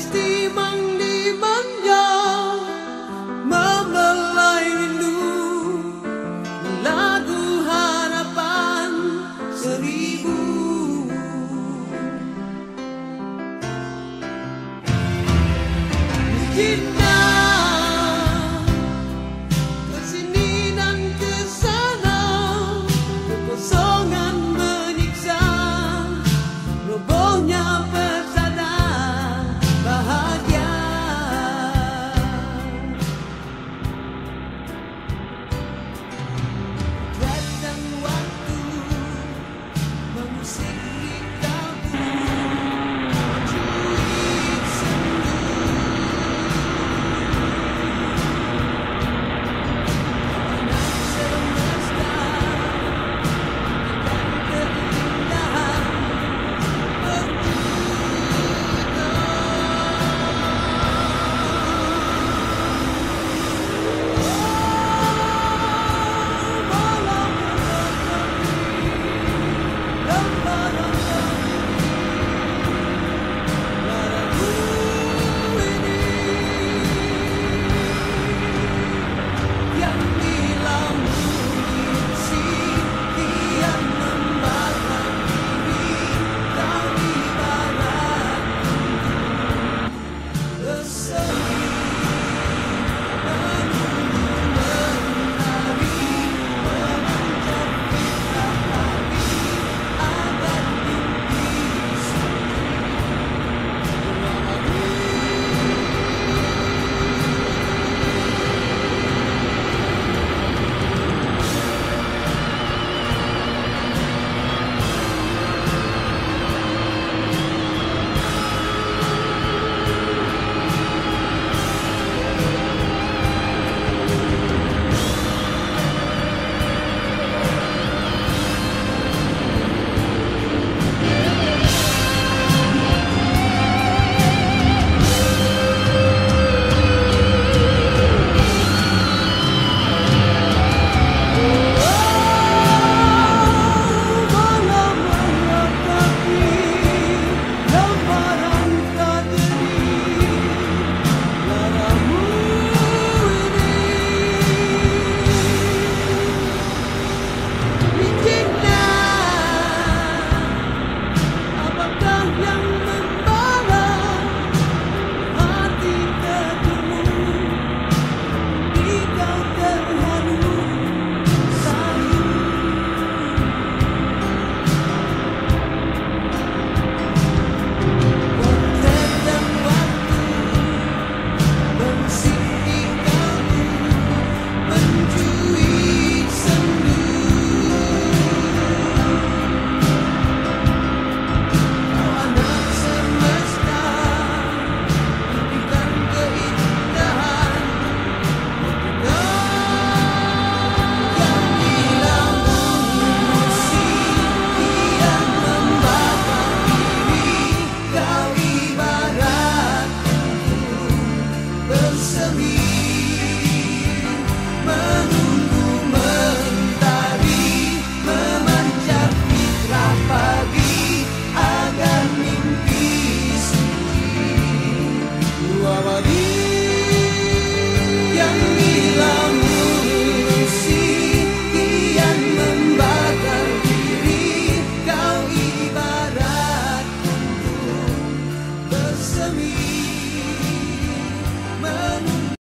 Gadis